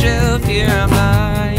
shelf, here am I.